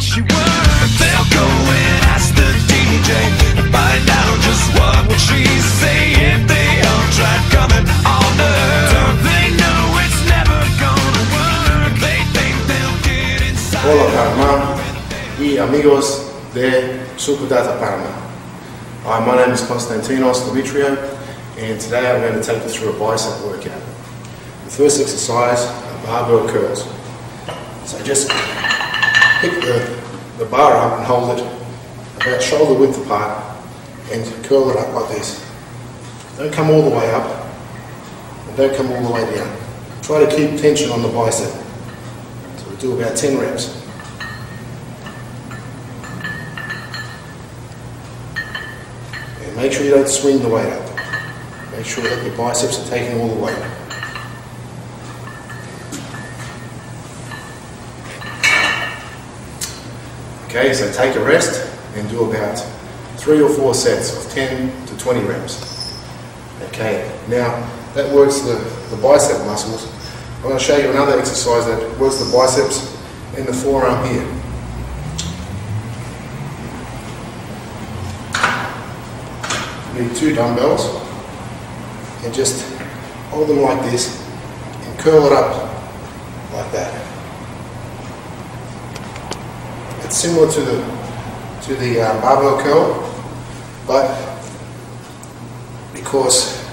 she. They'll go the DJ just what they all tried know it's never. Hola Panama y amigos de Superdata Panama. Hi, my name is Konstantinos Dimitrio and today I'm going to take you through a bicep workout. The first exercise are barbell curls. So just pick the, the bar up and hold it about shoulder width apart and curl it up like this. Don't come all the way up and don't come all the way down. Try to keep tension on the bicep. So we do about 10 reps. And make sure you don't swing the weight up. Make sure that your biceps are taking all the weight. Okay, so take a rest and do about three or four sets of 10 to 20 reps. Okay, now that works the, the bicep muscles. I'm going to show you another exercise that works the biceps and the forearm here. You need two dumbbells and just hold them like this and curl it up like that. It's similar to the to the uh, barbell curl, but because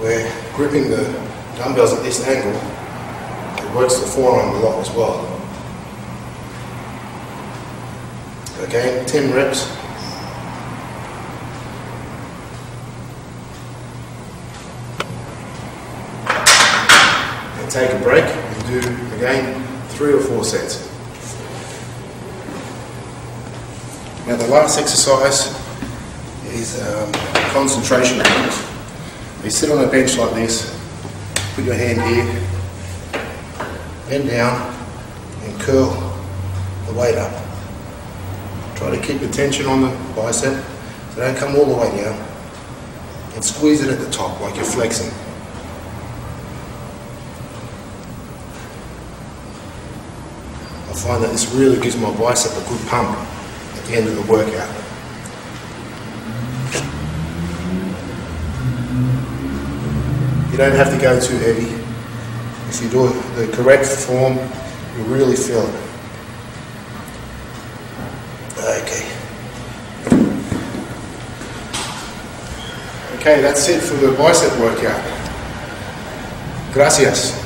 we're gripping the dumbbells at this angle, it works the forearm a lot as well. Again, 10 reps. And take a break and do again three or four sets. Now the last exercise is um, concentration curls. You sit on a bench like this, put your hand here, bend down and curl the weight up. Try to keep the tension on the bicep so don't come all the way down and squeeze it at the top like you're flexing. I find that this really gives my bicep a good pump the end of the workout. You don't have to go too heavy. If you do the correct form, you really feel it. Okay. Okay, that's it for the bicep workout. Gracias.